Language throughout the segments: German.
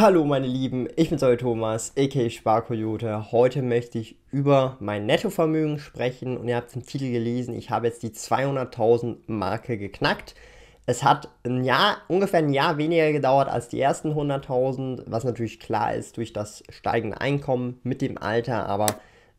Hallo meine Lieben, ich bin's euer Thomas, a.k.a. Sparkoyote. Heute möchte ich über mein Nettovermögen sprechen und ihr habt den Titel gelesen, ich habe jetzt die 200.000 Marke geknackt. Es hat ein Jahr, ungefähr ein Jahr weniger gedauert als die ersten 100.000, was natürlich klar ist durch das steigende Einkommen mit dem Alter, aber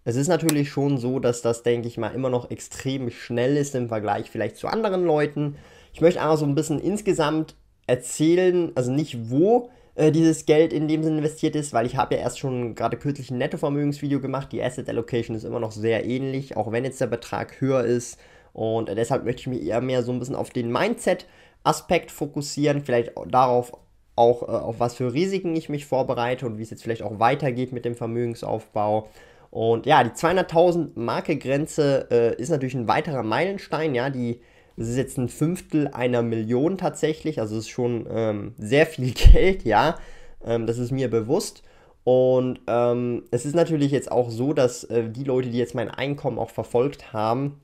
es ist natürlich schon so, dass das, denke ich mal, immer noch extrem schnell ist im Vergleich vielleicht zu anderen Leuten. Ich möchte einfach so ein bisschen insgesamt erzählen, also nicht wo, äh, dieses Geld in dem Sinne investiert ist, weil ich habe ja erst schon gerade kürzlich ein Nettovermögensvideo gemacht. Die Asset Allocation ist immer noch sehr ähnlich, auch wenn jetzt der Betrag höher ist. Und äh, deshalb möchte ich mich eher mehr so ein bisschen auf den Mindset-Aspekt fokussieren, vielleicht darauf auch, äh, auf was für Risiken ich mich vorbereite und wie es jetzt vielleicht auch weitergeht mit dem Vermögensaufbau. Und ja, die 200.000 Marke Grenze ist natürlich ein weiterer Meilenstein, ja, die das ist jetzt ein Fünftel einer Million tatsächlich, also es ist schon ähm, sehr viel Geld, ja. Ähm, das ist mir bewusst. Und ähm, es ist natürlich jetzt auch so, dass äh, die Leute, die jetzt mein Einkommen auch verfolgt haben,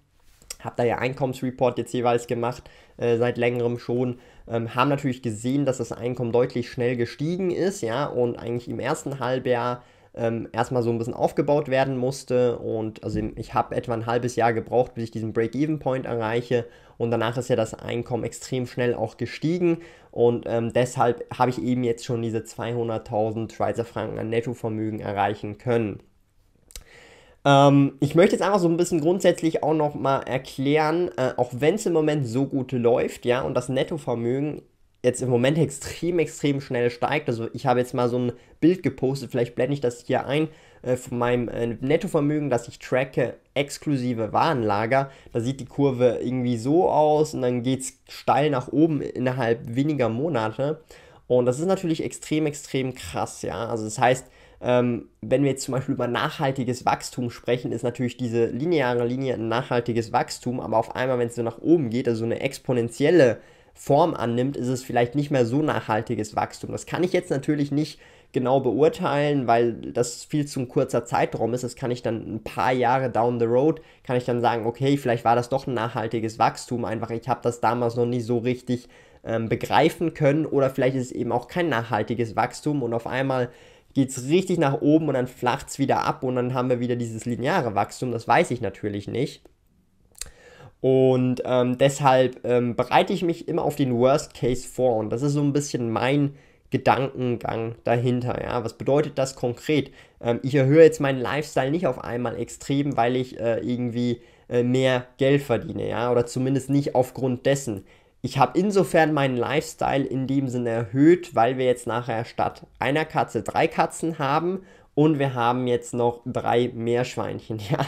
habe da ja Einkommensreport jetzt jeweils gemacht, äh, seit längerem schon, ähm, haben natürlich gesehen, dass das Einkommen deutlich schnell gestiegen ist, ja, und eigentlich im ersten Halbjahr ähm, erstmal so ein bisschen aufgebaut werden musste. Und also ich habe etwa ein halbes Jahr gebraucht, bis ich diesen Break-Even-Point erreiche. Und danach ist ja das Einkommen extrem schnell auch gestiegen. Und ähm, deshalb habe ich eben jetzt schon diese 200.000 Schweizer Franken an Nettovermögen erreichen können. Ähm, ich möchte jetzt einfach so ein bisschen grundsätzlich auch nochmal erklären, äh, auch wenn es im Moment so gut läuft, ja, und das Nettovermögen jetzt im Moment extrem, extrem schnell steigt. Also ich habe jetzt mal so ein Bild gepostet, vielleicht blende ich das hier ein, äh, von meinem äh, Nettovermögen, das ich tracke, exklusive Warenlager. Da sieht die Kurve irgendwie so aus und dann geht es steil nach oben innerhalb weniger Monate. Und das ist natürlich extrem, extrem krass, ja. Also das heißt, ähm, wenn wir jetzt zum Beispiel über nachhaltiges Wachstum sprechen, ist natürlich diese lineare Linie ein nachhaltiges Wachstum, aber auf einmal, wenn es so nach oben geht, also so eine exponentielle Form annimmt, ist es vielleicht nicht mehr so nachhaltiges Wachstum. Das kann ich jetzt natürlich nicht genau beurteilen, weil das viel zu ein kurzer Zeitraum ist. Das kann ich dann ein paar Jahre down the road, kann ich dann sagen, okay, vielleicht war das doch ein nachhaltiges Wachstum. Einfach, ich habe das damals noch nie so richtig ähm, begreifen können oder vielleicht ist es eben auch kein nachhaltiges Wachstum und auf einmal geht es richtig nach oben und dann flacht es wieder ab und dann haben wir wieder dieses lineare Wachstum. Das weiß ich natürlich nicht. Und ähm, deshalb ähm, bereite ich mich immer auf den Worst Case vor. Und das ist so ein bisschen mein Gedankengang dahinter. Ja? Was bedeutet das konkret? Ähm, ich erhöhe jetzt meinen Lifestyle nicht auf einmal extrem, weil ich äh, irgendwie äh, mehr Geld verdiene, ja, oder zumindest nicht aufgrund dessen. Ich habe insofern meinen Lifestyle in dem Sinne erhöht, weil wir jetzt nachher statt einer Katze drei Katzen haben und wir haben jetzt noch drei Meerschweinchen, ja.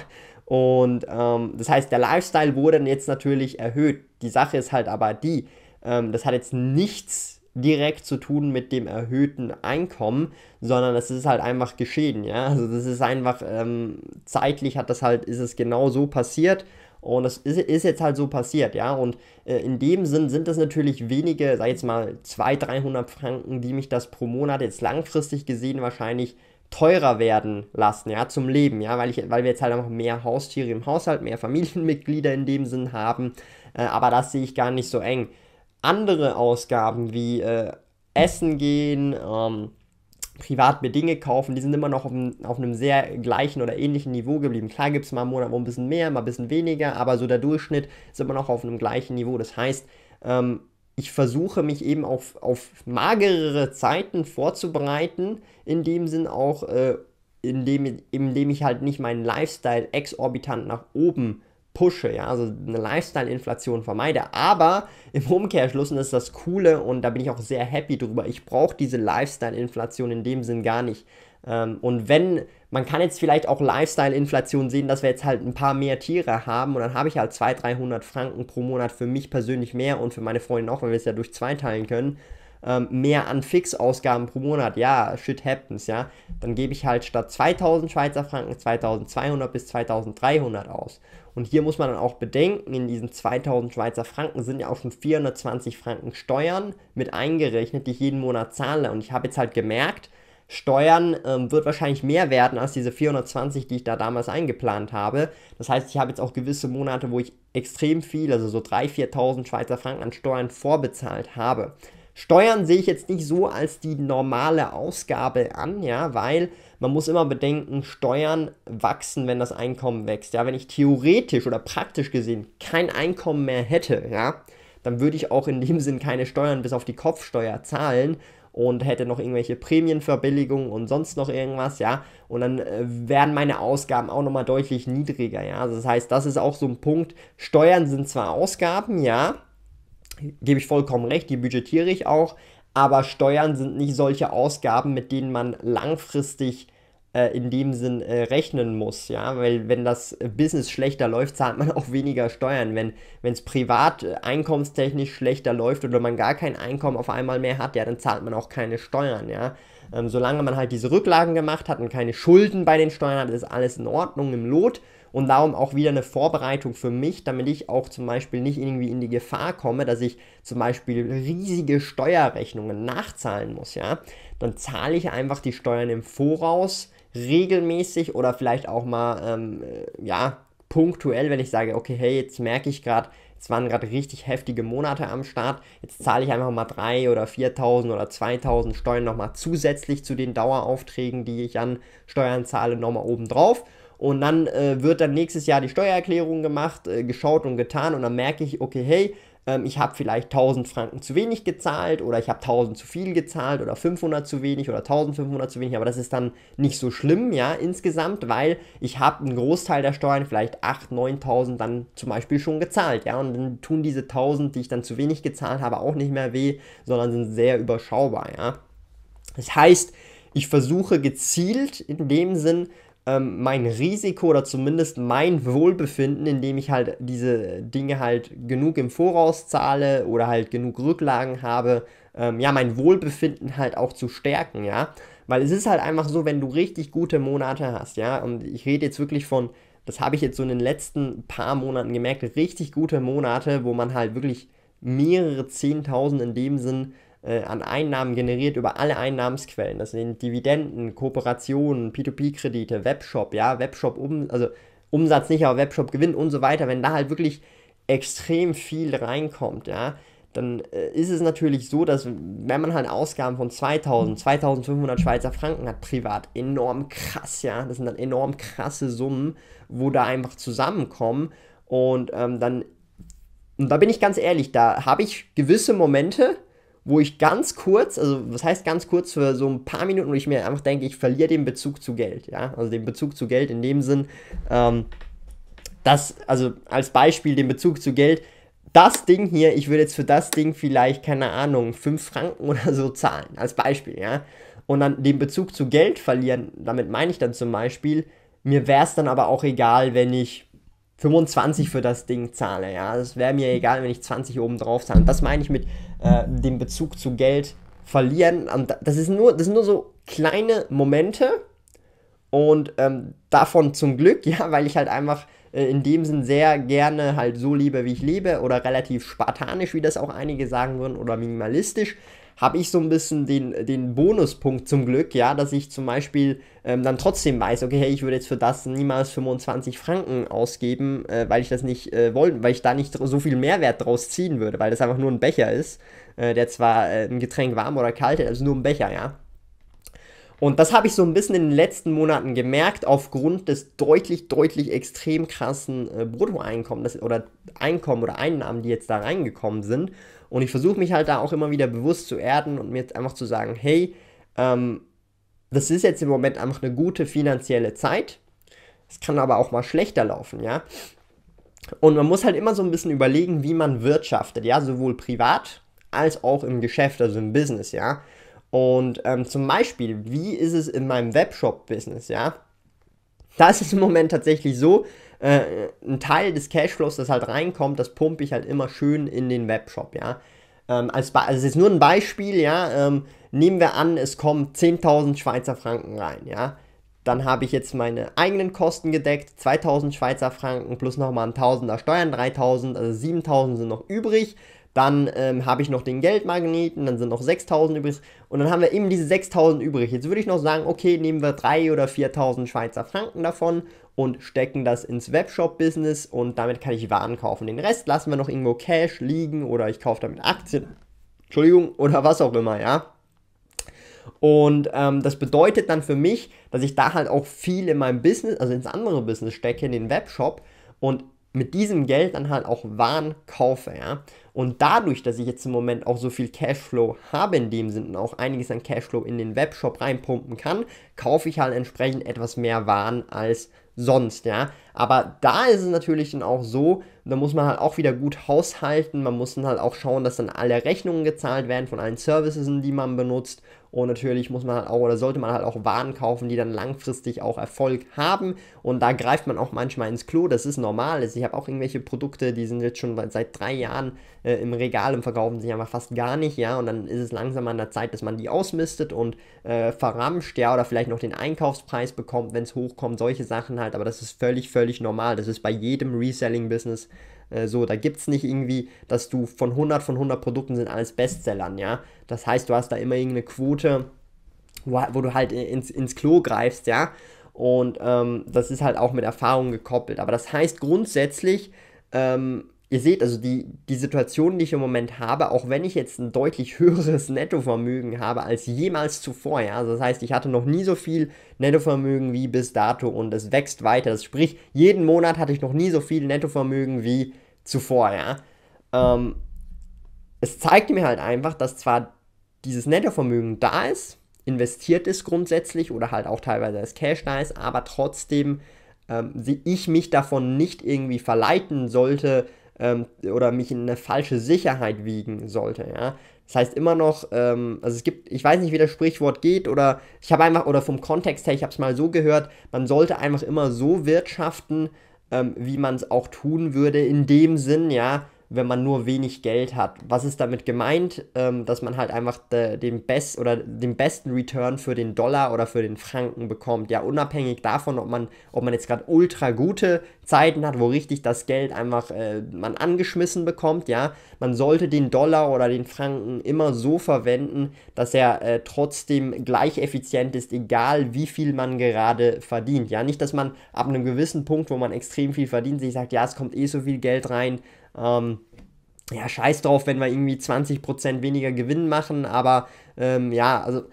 Und ähm, das heißt, der Lifestyle wurde jetzt natürlich erhöht. Die Sache ist halt aber die, ähm, das hat jetzt nichts direkt zu tun mit dem erhöhten Einkommen, sondern das ist halt einfach geschehen, ja. Also das ist einfach ähm, zeitlich hat das halt, ist es genau so passiert. Und das ist, ist jetzt halt so passiert, ja. Und äh, in dem Sinn sind das natürlich wenige, sag jetzt mal, 200, 300 Franken, die mich das pro Monat jetzt langfristig gesehen wahrscheinlich teurer werden lassen, ja, zum Leben, ja, weil, ich, weil wir jetzt halt einfach mehr Haustiere im Haushalt, mehr Familienmitglieder in dem Sinn haben, äh, aber das sehe ich gar nicht so eng. Andere Ausgaben wie äh, Essen gehen, ähm, privat mir Dinge kaufen, die sind immer noch auf, einem, auf einem sehr gleichen oder ähnlichen Niveau geblieben. Klar gibt es mal einen Monat, wo ein bisschen mehr, mal ein bisschen weniger, aber so der Durchschnitt ist immer noch auf einem gleichen Niveau. Das heißt, ähm, ich versuche mich eben auf, auf magerere Zeiten vorzubereiten, in dem Sinn auch, äh, indem, indem ich halt nicht meinen Lifestyle exorbitant nach oben pushe, ja, also eine Lifestyle-Inflation vermeide. Aber im Umkehrschluss, und das ist das Coole und da bin ich auch sehr happy drüber, ich brauche diese Lifestyle-Inflation in dem Sinn gar nicht. Ähm, und wenn, man kann jetzt vielleicht auch Lifestyle-Inflation sehen, dass wir jetzt halt ein paar mehr Tiere haben und dann habe ich halt 200, 300 Franken pro Monat für mich persönlich mehr und für meine Freundin auch, weil wir es ja durch zwei teilen können, ähm, mehr an Fixausgaben pro Monat. Ja, shit happens, ja. Dann gebe ich halt statt 2000 Schweizer Franken 2200 bis 2300 aus. Und hier muss man dann auch bedenken, in diesen 2000 Schweizer Franken sind ja auch schon 420 Franken Steuern mit eingerechnet, die ich jeden Monat zahle. Und ich habe jetzt halt gemerkt, Steuern ähm, wird wahrscheinlich mehr werden als diese 420, die ich da damals eingeplant habe. Das heißt, ich habe jetzt auch gewisse Monate, wo ich extrem viel, also so 3.000, 4.000 Schweizer Franken an Steuern vorbezahlt habe. Steuern sehe ich jetzt nicht so als die normale Ausgabe an, ja, weil man muss immer bedenken, Steuern wachsen, wenn das Einkommen wächst. Ja, wenn ich theoretisch oder praktisch gesehen kein Einkommen mehr hätte, ja, dann würde ich auch in dem Sinn keine Steuern bis auf die Kopfsteuer zahlen und hätte noch irgendwelche Prämienverbilligungen und sonst noch irgendwas, ja, und dann äh, wären meine Ausgaben auch nochmal deutlich niedriger, ja. Also das heißt, das ist auch so ein Punkt. Steuern sind zwar Ausgaben, ja, gebe ich vollkommen recht, die budgetiere ich auch, aber Steuern sind nicht solche Ausgaben, mit denen man langfristig äh, in dem Sinn äh, rechnen muss, ja, weil wenn das Business schlechter läuft, zahlt man auch weniger Steuern. Wenn es privat äh, einkommenstechnisch schlechter läuft oder man gar kein Einkommen auf einmal mehr hat, ja, dann zahlt man auch keine Steuern, ja. Ähm, solange man halt diese Rücklagen gemacht hat und keine Schulden bei den Steuern hat, ist alles in Ordnung im Lot und darum auch wieder eine Vorbereitung für mich, damit ich auch zum Beispiel nicht irgendwie in die Gefahr komme, dass ich zum Beispiel riesige Steuerrechnungen nachzahlen muss, ja. Dann zahle ich einfach die Steuern im Voraus regelmäßig oder vielleicht auch mal, ähm, äh, ja, punktuell, wenn ich sage, okay, hey, jetzt merke ich gerade, es waren gerade richtig heftige Monate am Start, jetzt zahle ich einfach mal 3 oder 4.000 oder 2.000 Steuern nochmal zusätzlich zu den Daueraufträgen, die ich an Steuern zahle, nochmal oben drauf und dann äh, wird dann nächstes Jahr die Steuererklärung gemacht, äh, geschaut und getan und dann merke ich, okay, hey, ähm, ich habe vielleicht 1000 Franken zu wenig gezahlt oder ich habe 1000 zu viel gezahlt oder 500 zu wenig oder 1500 zu wenig, aber das ist dann nicht so schlimm, ja, insgesamt, weil ich habe einen Großteil der Steuern, vielleicht 8.000, 9.000 dann zum Beispiel schon gezahlt, ja, und dann tun diese 1000, die ich dann zu wenig gezahlt habe, auch nicht mehr weh, sondern sind sehr überschaubar, ja. Das heißt, ich versuche gezielt in dem Sinn, ähm, mein Risiko oder zumindest mein Wohlbefinden, indem ich halt diese Dinge halt genug im Voraus zahle oder halt genug Rücklagen habe, ähm, ja, mein Wohlbefinden halt auch zu stärken, ja. Weil es ist halt einfach so, wenn du richtig gute Monate hast, ja, und ich rede jetzt wirklich von, das habe ich jetzt so in den letzten paar Monaten gemerkt, richtig gute Monate, wo man halt wirklich mehrere Zehntausend in dem Sinn äh, an Einnahmen generiert über alle Einnahmensquellen. Das sind Dividenden, Kooperationen, P2P-Kredite, Webshop, ja, Webshop, um, also Umsatz nicht, aber Webshop Gewinn und so weiter. Wenn da halt wirklich extrem viel reinkommt, ja, dann äh, ist es natürlich so, dass wenn man halt Ausgaben von 2000, 2500 Schweizer Franken hat, privat, enorm krass, ja, das sind dann enorm krasse Summen, wo da einfach zusammenkommen und ähm, dann, und da bin ich ganz ehrlich, da habe ich gewisse Momente, wo ich ganz kurz, also was heißt ganz kurz, für so ein paar Minuten, wo ich mir einfach denke, ich verliere den Bezug zu Geld, ja, also den Bezug zu Geld in dem Sinn, ähm, das, also als Beispiel den Bezug zu Geld, das Ding hier, ich würde jetzt für das Ding vielleicht, keine Ahnung, 5 Franken oder so zahlen, als Beispiel, ja, und dann den Bezug zu Geld verlieren, damit meine ich dann zum Beispiel, mir wäre es dann aber auch egal, wenn ich 25 für das Ding zahle. Ja, es wäre mir egal, wenn ich 20 oben drauf zahle. Das meine ich mit äh, dem Bezug zu Geld verlieren. Und das, ist nur, das sind nur so kleine Momente und ähm, davon zum Glück, ja, weil ich halt einfach äh, in dem Sinn sehr gerne halt so lebe, wie ich lebe oder relativ spartanisch, wie das auch einige sagen würden, oder minimalistisch habe ich so ein bisschen den, den Bonuspunkt zum Glück, ja, dass ich zum Beispiel ähm, dann trotzdem weiß, okay, hey, ich würde jetzt für das niemals 25 Franken ausgeben, äh, weil ich das nicht äh, wollte, weil ich da nicht so viel Mehrwert draus ziehen würde, weil das einfach nur ein Becher ist, äh, der zwar äh, ein Getränk warm oder kalt ist, also nur ein Becher, ja. Und das habe ich so ein bisschen in den letzten Monaten gemerkt, aufgrund des deutlich, deutlich extrem krassen äh, Bruttoeinkommens oder Einkommen oder Einnahmen, die jetzt da reingekommen sind. Und ich versuche mich halt da auch immer wieder bewusst zu erden und mir jetzt einfach zu sagen, hey, ähm, das ist jetzt im Moment einfach eine gute finanzielle Zeit. Es kann aber auch mal schlechter laufen, ja. Und man muss halt immer so ein bisschen überlegen, wie man wirtschaftet, ja, sowohl privat als auch im Geschäft, also im Business, ja. Und ähm, zum Beispiel, wie ist es in meinem Webshop-Business, ja? Da ist im Moment tatsächlich so, äh, ein Teil des Cashflows, das halt reinkommt, das pumpe ich halt immer schön in den Webshop, ja. Ähm, als also es ist nur ein Beispiel, ja. Ähm, nehmen wir an, es kommen 10.000 Schweizer Franken rein, ja. Dann habe ich jetzt meine eigenen Kosten gedeckt, 2000 Schweizer Franken plus nochmal ein Tausender Steuern, 3000, also 7000 sind noch übrig. Dann ähm, habe ich noch den Geldmagneten, dann sind noch 6000 übrig und dann haben wir eben diese 6000 übrig. Jetzt würde ich noch sagen, okay, nehmen wir 3 oder 4000 Schweizer Franken davon und stecken das ins Webshop-Business und damit kann ich Waren kaufen. Den Rest lassen wir noch irgendwo Cash liegen oder ich kaufe damit Aktien Entschuldigung, oder was auch immer, ja. Und ähm, das bedeutet dann für mich, dass ich da halt auch viel in meinem Business, also ins andere Business stecke, in den Webshop und mit diesem Geld dann halt auch Waren kaufe, ja. Und dadurch, dass ich jetzt im Moment auch so viel Cashflow habe in dem Sinne und auch einiges an Cashflow in den Webshop reinpumpen kann, kaufe ich halt entsprechend etwas mehr Waren als sonst, ja. Aber da ist es natürlich dann auch so, da muss man halt auch wieder gut haushalten, man muss dann halt auch schauen, dass dann alle Rechnungen gezahlt werden von allen Services, die man benutzt und natürlich muss man halt auch oder sollte man halt auch Waren kaufen, die dann langfristig auch Erfolg haben. Und da greift man auch manchmal ins Klo. Das ist normal. Also ich habe auch irgendwelche Produkte, die sind jetzt schon seit drei Jahren äh, im Regal und verkaufen sich einfach fast gar nicht, ja. Und dann ist es langsam an der Zeit, dass man die ausmistet und äh, verramscht, ja, oder vielleicht noch den Einkaufspreis bekommt, wenn es hochkommt. Solche Sachen halt. Aber das ist völlig, völlig normal. Das ist bei jedem Reselling-Business äh, so, da gibt es nicht irgendwie, dass du von 100 von 100 Produkten sind alles Bestsellern, ja. Das heißt, du hast da immer irgendeine Quote, wo, wo du halt ins, ins Klo greifst, ja. Und ähm, das ist halt auch mit Erfahrung gekoppelt. Aber das heißt grundsätzlich, ähm, ihr seht also die, die Situation, die ich im Moment habe, auch wenn ich jetzt ein deutlich höheres Nettovermögen habe als jemals zuvor, ja, also das heißt, ich hatte noch nie so viel Nettovermögen wie bis dato und es wächst weiter. Das sprich, jeden Monat hatte ich noch nie so viel Nettovermögen wie zuvor, ja. Ähm, es zeigt mir halt einfach, dass zwar dieses Nettovermögen da ist, investiert ist grundsätzlich oder halt auch teilweise als Cash da ist, aber trotzdem ähm, ich mich davon nicht irgendwie verleiten sollte ähm, oder mich in eine falsche Sicherheit wiegen sollte, ja. Das heißt immer noch, ähm, also es gibt, ich weiß nicht, wie das Sprichwort geht oder ich habe einfach, oder vom Kontext her, ich habe es mal so gehört, man sollte einfach immer so wirtschaften, ähm, wie man es auch tun würde, in dem Sinn, ja, wenn man nur wenig Geld hat. Was ist damit gemeint? Ähm, dass man halt einfach de, den, best oder den besten Return für den Dollar oder für den Franken bekommt. Ja, unabhängig davon, ob man, ob man jetzt gerade ultra gute Zeiten hat, wo richtig das Geld einfach äh, man angeschmissen bekommt, ja. Man sollte den Dollar oder den Franken immer so verwenden, dass er äh, trotzdem gleich effizient ist, egal wie viel man gerade verdient. Ja, nicht, dass man ab einem gewissen Punkt, wo man extrem viel verdient, sich sagt, ja, es kommt eh so viel Geld rein, ähm, ja, scheiß drauf, wenn wir irgendwie 20% weniger Gewinn machen, aber ähm, ja, also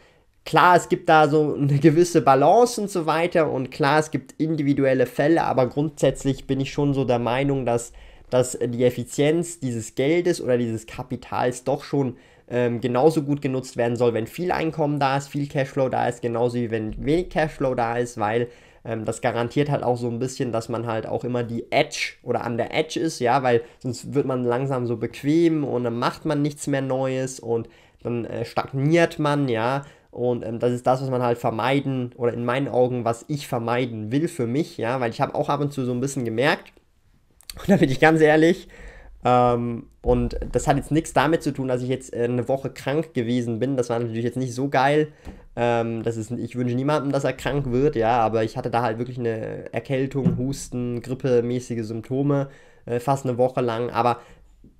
klar, es gibt da so eine gewisse Balance und so weiter und klar, es gibt individuelle Fälle, aber grundsätzlich bin ich schon so der Meinung, dass, dass die Effizienz dieses Geldes oder dieses Kapitals doch schon ähm, genauso gut genutzt werden soll, wenn viel Einkommen da ist, viel Cashflow da ist, genauso wie wenn wenig Cashflow da ist, weil ähm, das garantiert halt auch so ein bisschen, dass man halt auch immer die Edge oder an der Edge ist, ja, weil sonst wird man langsam so bequem und dann macht man nichts mehr Neues und dann äh, stagniert man, ja. Und ähm, das ist das, was man halt vermeiden, oder in meinen Augen, was ich vermeiden will für mich, ja, weil ich habe auch ab und zu so ein bisschen gemerkt, und da bin ich ganz ehrlich, ähm, und das hat jetzt nichts damit zu tun, dass ich jetzt äh, eine Woche krank gewesen bin. Das war natürlich jetzt nicht so geil. Ähm, das ist, ich wünsche niemandem, dass er krank wird, ja, aber ich hatte da halt wirklich eine Erkältung, Husten, Grippemäßige Symptome, äh, fast eine Woche lang. Aber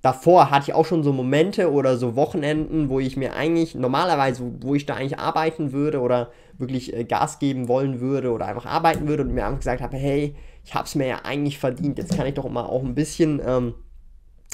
davor hatte ich auch schon so Momente oder so Wochenenden, wo ich mir eigentlich normalerweise, wo ich da eigentlich arbeiten würde oder wirklich äh, Gas geben wollen würde oder einfach arbeiten würde und mir einfach gesagt habe, hey, ich habe es mir ja eigentlich verdient, jetzt kann ich doch mal auch ein bisschen ähm,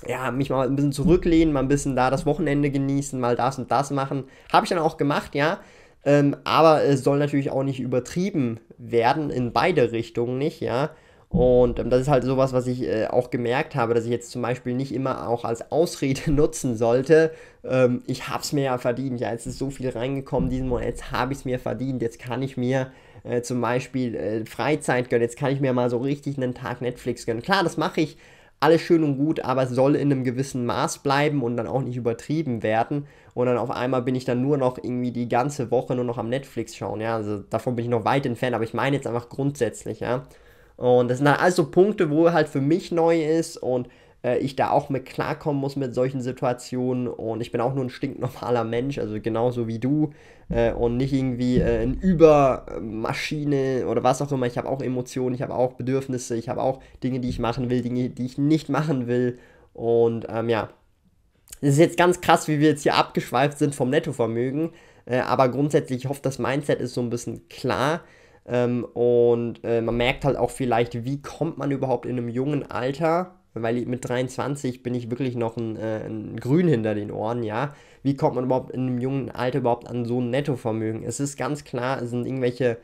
ja, mich mal ein bisschen zurücklehnen, mal ein bisschen da das Wochenende genießen, mal das und das machen. Habe ich dann auch gemacht, ja. Ähm, aber es soll natürlich auch nicht übertrieben werden, in beide Richtungen nicht, ja. Und ähm, das ist halt sowas, was ich äh, auch gemerkt habe, dass ich jetzt zum Beispiel nicht immer auch als Ausrede nutzen sollte. Ähm, ich habe es mir ja verdient, ja, jetzt ist so viel reingekommen diesen Monat, jetzt habe ich es mir verdient, jetzt kann ich mir äh, zum Beispiel äh, Freizeit gönnen, jetzt kann ich mir mal so richtig einen Tag Netflix gönnen. Klar, das mache ich alles schön und gut, aber es soll in einem gewissen Maß bleiben und dann auch nicht übertrieben werden. Und dann auf einmal bin ich dann nur noch irgendwie die ganze Woche nur noch am Netflix schauen, ja. Also davon bin ich noch weit entfernt, aber ich meine jetzt einfach grundsätzlich, ja. Und das sind dann also Punkte, wo halt für mich neu ist und äh, ich da auch mit klarkommen muss mit solchen Situationen. Und ich bin auch nur ein stinknormaler Mensch, also genauso wie du. Äh, und nicht irgendwie äh, eine Übermaschine oder was auch immer. Ich habe auch Emotionen, ich habe auch Bedürfnisse, ich habe auch Dinge, die ich machen will, Dinge, die ich nicht machen will. Und ähm, ja, es ist jetzt ganz krass, wie wir jetzt hier abgeschweift sind vom Nettovermögen. Äh, aber grundsätzlich, ich hoffe, das Mindset ist so ein bisschen klar. Ähm, und äh, man merkt halt auch vielleicht, wie kommt man überhaupt in einem jungen Alter weil mit 23 bin ich wirklich noch ein, äh, ein Grün hinter den Ohren, ja. wie kommt man überhaupt in einem jungen Alter überhaupt an so ein Nettovermögen? Es ist ganz klar, es sind irgendwelche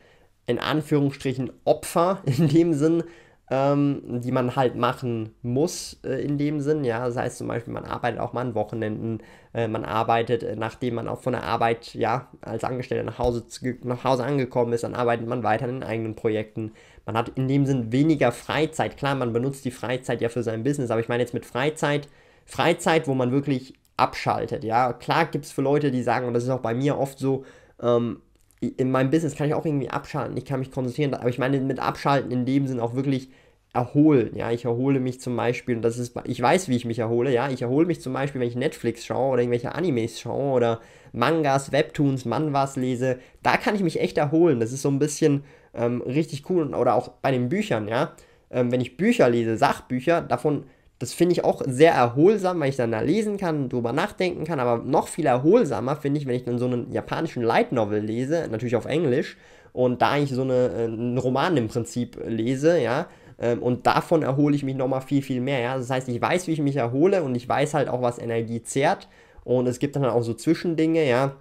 in Anführungsstrichen Opfer in dem Sinn, ähm, die man halt machen muss äh, in dem Sinn. Ja, das heißt zum Beispiel, man arbeitet auch mal an Wochenenden, äh, man arbeitet, äh, nachdem man auch von der Arbeit, ja, als Angestellter nach Hause, nach Hause angekommen ist, dann arbeitet man weiter in eigenen Projekten. Man hat in dem Sinn weniger Freizeit. Klar, man benutzt die Freizeit ja für sein Business, aber ich meine jetzt mit Freizeit, Freizeit, wo man wirklich abschaltet. Ja, klar gibt es für Leute, die sagen, und das ist auch bei mir oft so, ähm, in meinem Business kann ich auch irgendwie abschalten, ich kann mich konzentrieren, aber ich meine mit abschalten in dem Sinn auch wirklich erholen. Ja, ich erhole mich zum Beispiel, und das ist, ich weiß, wie ich mich erhole, ja, ich erhole mich zum Beispiel, wenn ich Netflix schaue oder irgendwelche Animes schaue oder Mangas, Webtoons, Manwas lese, da kann ich mich echt erholen. Das ist so ein bisschen ähm, richtig cool. Oder auch bei den Büchern, ja. Ähm, wenn ich Bücher lese, Sachbücher, davon das finde ich auch sehr erholsam, weil ich dann da lesen kann, drüber nachdenken kann, aber noch viel erholsamer finde ich, wenn ich dann so einen japanischen Light Novel lese, natürlich auf Englisch, und da ich so eine, äh, einen Roman im Prinzip lese, ja, ähm, und davon erhole ich mich nochmal viel, viel mehr, ja. Das heißt, ich weiß, wie ich mich erhole und ich weiß halt auch, was Energie zehrt. Und es gibt dann auch so Zwischendinge, ja.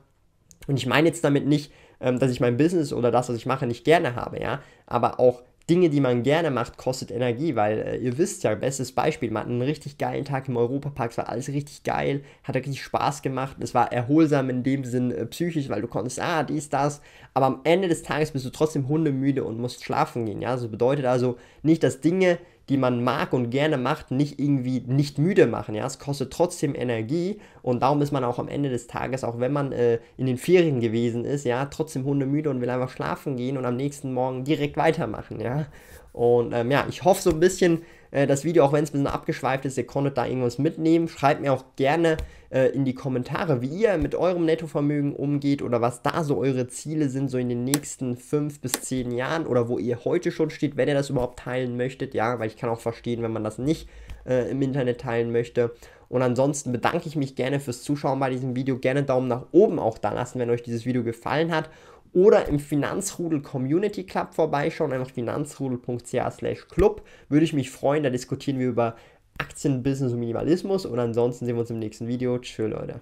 Und ich meine jetzt damit nicht, ähm, dass ich mein Business oder das, was ich mache, nicht gerne habe, ja. Aber auch Dinge, die man gerne macht, kostet Energie, weil äh, ihr wisst ja, bestes Beispiel, man hat einen richtig geilen Tag im Europapark, es war alles richtig geil, hat richtig Spaß gemacht, es war erholsam in dem Sinn äh, psychisch, weil du konntest, ah, dies, das, aber am Ende des Tages bist du trotzdem hundemüde und musst schlafen gehen, ja, das bedeutet also nicht, dass Dinge, die man mag und gerne macht, nicht irgendwie nicht müde machen. Ja, es kostet trotzdem Energie und darum ist man auch am Ende des Tages, auch wenn man äh, in den Ferien gewesen ist, ja, trotzdem hundemüde und will einfach schlafen gehen und am nächsten Morgen direkt weitermachen. Ja, und ähm, ja, ich hoffe so ein bisschen, äh, das Video, auch wenn es ein bisschen abgeschweift ist, ihr konntet da irgendwas mitnehmen. Schreibt mir auch gerne äh, in die Kommentare, wie ihr mit eurem Nettovermögen umgeht oder was da so eure Ziele sind, so in den nächsten 5 bis 10 Jahren oder wo ihr heute schon steht, wenn ihr das überhaupt teilen möchtet. Ja, weil ich kann auch verstehen, wenn man das nicht äh, im Internet teilen möchte. Und ansonsten bedanke ich mich gerne fürs Zuschauen bei diesem Video. Gerne Daumen nach oben auch da lassen, wenn euch dieses Video gefallen hat oder im Finanzrudel Community Club vorbeischauen, einfach finanzrudel.ca slash club. Würde ich mich freuen, da diskutieren wir über Aktien, Business und Minimalismus und ansonsten sehen wir uns im nächsten Video. Tschö, Leute.